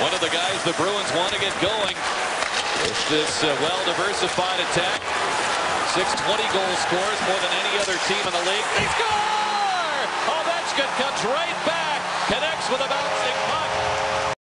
One of the guys the Bruins want to get going. It's this uh, well-diversified attack. 620 goal scores more than any other team in the league. They score! Ovechkin comes right back, connects with a bounce.